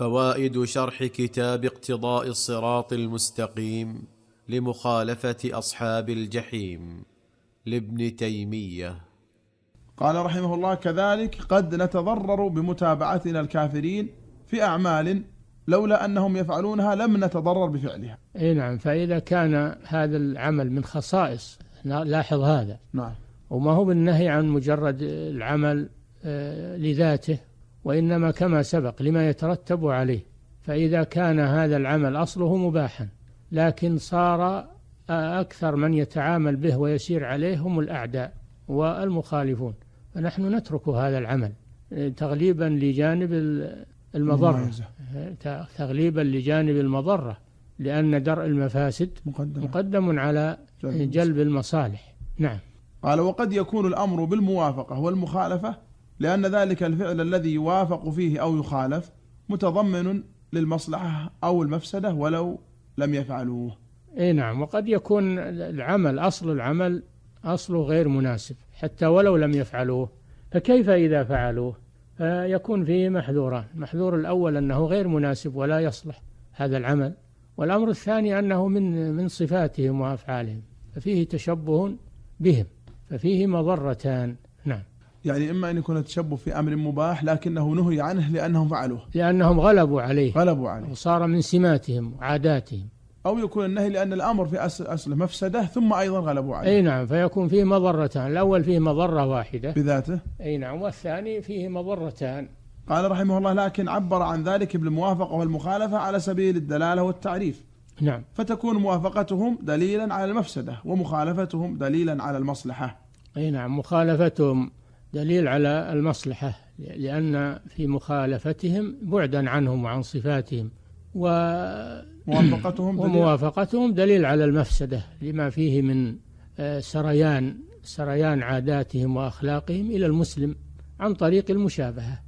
فوائد شرح كتاب اقتضاء الصراط المستقيم لمخالفة أصحاب الجحيم لابن تيمية قال رحمه الله كذلك قد نتضرر بمتابعتنا الكافرين في أعمال لولا أنهم يفعلونها لم نتضرر بفعلها. إي نعم فإذا كان هذا العمل من خصائص لاحظ هذا نعم. وما هو بالنهي عن مجرد العمل آه، لذاته وإنما كما سبق لما يترتب عليه فإذا كان هذا العمل أصله مباحا لكن صار أكثر من يتعامل به ويسير عليه هم الأعداء والمخالفون. فنحن نترك هذا العمل تغليبا لجانب المضرة. تغليبا لجانب المضرة لأن درء المفاسد مقدم, مقدم على جلب المصالح. نعم. قال وقد يكون الأمر بالموافقة والمخالفة لأن ذلك الفعل الذي يوافق فيه أو يخالف متضمن للمصلحة أو المفسدة ولو لم يفعلوه. إي نعم وقد يكون العمل أصل العمل اصله غير مناسب حتى ولو لم يفعلوه فكيف إذا فعلوه؟ فيكون فيه محذوران. المحذور الأول أنه غير مناسب ولا يصلح هذا العمل والأمر الثاني أنه من من صفاتهم وأفعالهم ففيه تشبه بهم ففيه مضرتان. نعم. يعني إما أن يكون التشبه في أمر مباح لكنه نهي عنه لأنهم فعلوه. لأنهم غلبوا عليه. غلبوا عليه. وصار من سماتهم وعاداتهم. أو يكون النهي لأن الأمر في أصل أصله مفسدة ثم أيضا غلبوا عليه. أي نعم فيكون فيه مضرتان. الأول فيه مضرة واحدة. بذاته. أي نعم والثاني فيه مضرتان. قال رحمه الله لكن عبر عن ذلك بالموافقة والمخالفة على سبيل الدلالة والتعريف. نعم. فتكون موافقتهم دليلا على المفسدة ومخالفتهم دليلا على المصلحة. أي نعم مخالفتهم دليل على المصلحة لأن في مخالفتهم بعدا عنهم وعن صفاتهم و موافقتهم دليل؟ وموافقتهم دليل على المفسدة لما فيه من آه، سريان سريان عاداتهم وأخلاقهم إلى المسلم عن طريق المشابهة.